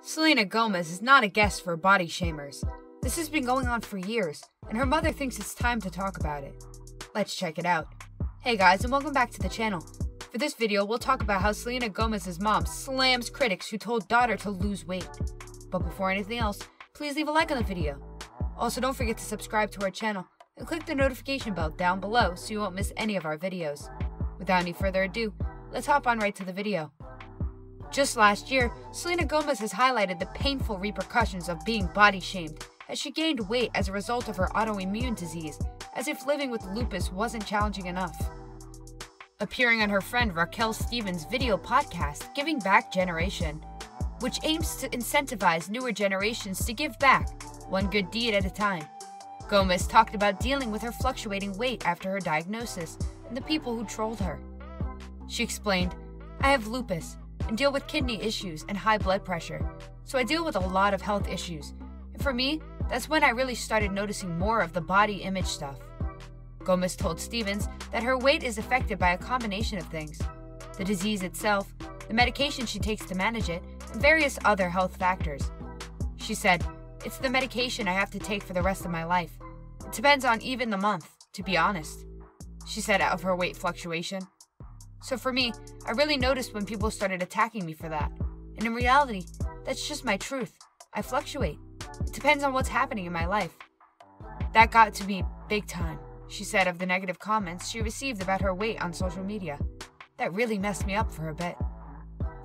Selena Gomez is not a guest for body shamers. This has been going on for years, and her mother thinks it's time to talk about it. Let's check it out. Hey guys, and welcome back to the channel. For this video, we'll talk about how Selena Gomez's mom slams critics who told daughter to lose weight. But before anything else, please leave a like on the video. Also, don't forget to subscribe to our channel and click the notification bell down below so you won't miss any of our videos. Without any further ado, let's hop on right to the video. Just last year, Selena Gomez has highlighted the painful repercussions of being body shamed as she gained weight as a result of her autoimmune disease, as if living with lupus wasn't challenging enough. Appearing on her friend Raquelle Stevens' video podcast, Giving Back Generation, which aims to incentivize newer generations to give back, one good deed at a time. Gomez talked about dealing with her fluctuating weight after her diagnosis and the people who trolled her. She explained, I have lupus and deal with kidney issues and high blood pressure, so I deal with a lot of health issues. And for me, that's when I really started noticing more of the body image stuff. Gomez told Stevens that her weight is affected by a combination of things the disease itself, the medication she takes to manage it, and various other health factors. She said, It's the medication I have to take for the rest of my life. It depends on even the month, to be honest. She said of her weight fluctuation. So for me, I really noticed when people started attacking me for that. And in reality, that's just my truth. I fluctuate. It depends on what's happening in my life. That got to me big time, she said of the negative comments she received about her weight on social media. That really messed me up for a bit.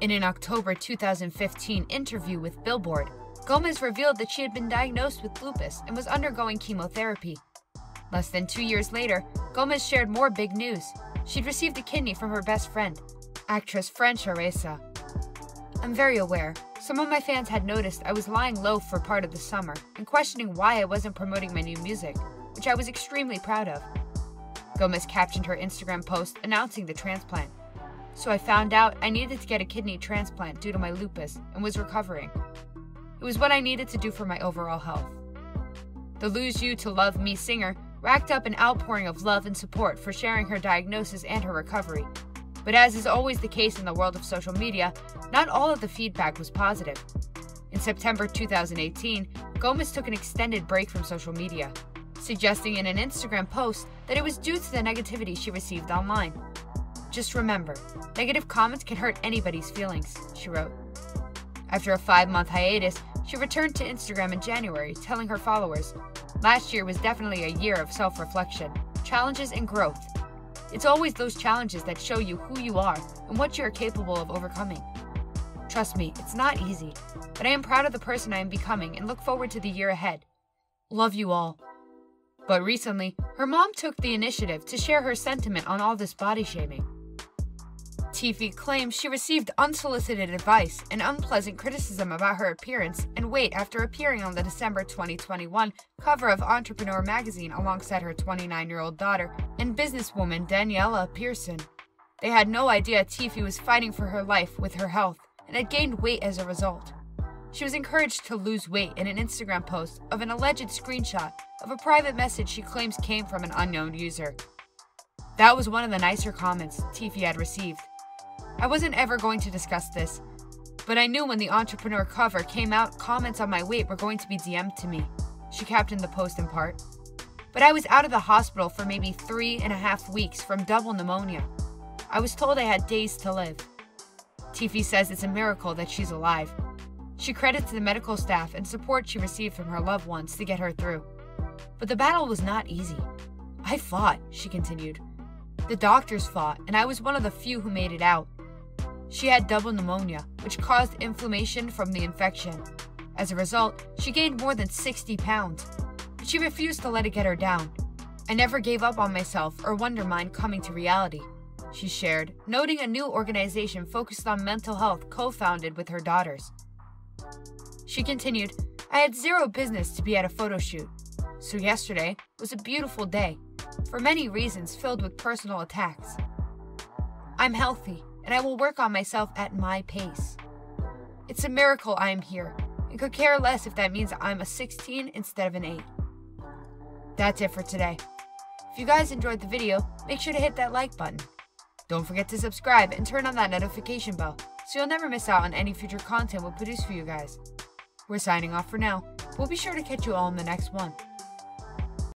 In an October 2015 interview with Billboard, Gomez revealed that she had been diagnosed with lupus and was undergoing chemotherapy. Less than two years later, Gomez shared more big news. She'd received a kidney from her best friend, actress Francia Raisa. I'm very aware. Some of my fans had noticed I was lying low for part of the summer and questioning why I wasn't promoting my new music, which I was extremely proud of. Gomez captioned her Instagram post announcing the transplant. So I found out I needed to get a kidney transplant due to my lupus and was recovering. It was what I needed to do for my overall health. The Lose You to Love Me singer racked up an outpouring of love and support for sharing her diagnosis and her recovery. But as is always the case in the world of social media, not all of the feedback was positive. In September 2018, Gomez took an extended break from social media, suggesting in an Instagram post that it was due to the negativity she received online. Just remember, negative comments can hurt anybody's feelings, she wrote. After a five month hiatus, she returned to Instagram in January, telling her followers, Last year was definitely a year of self reflection, challenges, and growth. It's always those challenges that show you who you are and what you are capable of overcoming. Trust me, it's not easy, but I am proud of the person I am becoming and look forward to the year ahead. Love you all. But recently, her mom took the initiative to share her sentiment on all this body shaming. Teefey claims she received unsolicited advice and unpleasant criticism about her appearance and weight after appearing on the December 2021 cover of Entrepreneur magazine alongside her 29 year old daughter and businesswoman Daniela Pierson. They had no idea Teefey was fighting for her life with her health and had gained weight as a result. She was encouraged to lose weight in an Instagram post of an alleged screenshot of a private message she claims came from an unknown user. That was one of the nicer comments Teefey had received. I wasn't ever going to discuss this, but I knew when the entrepreneur cover came out, comments on my weight were going to be DM'd to me. She captioned the post in part. But I was out of the hospital for maybe three and a half weeks from double pneumonia. I was told I had days to live. Teefey says it's a miracle that she's alive. She credits the medical staff and support she received from her loved ones to get her through. But the battle was not easy. I fought, she continued. The doctors fought, and I was one of the few who made it out. She had double pneumonia, which caused inflammation from the infection. As a result, she gained more than 60 pounds. But she refused to let it get her down. I never gave up on myself or wonder undermined coming to reality, she shared, noting a new organization focused on mental health co founded with her daughters. She continued, I had zero business to be at a photo shoot. So yesterday was a beautiful day, for many reasons filled with personal attacks. I'm healthy, and I will work on myself at my pace. It's a miracle I am here, and could care less if that means I'm a 16 instead of an 8. That's it for today. If you guys enjoyed the video, make sure to hit that like button. Don't forget to subscribe and turn on that notification bell so you'll never miss out on any future content we'll produce for you guys. We're signing off for now. We'll be sure to catch you all in the next one.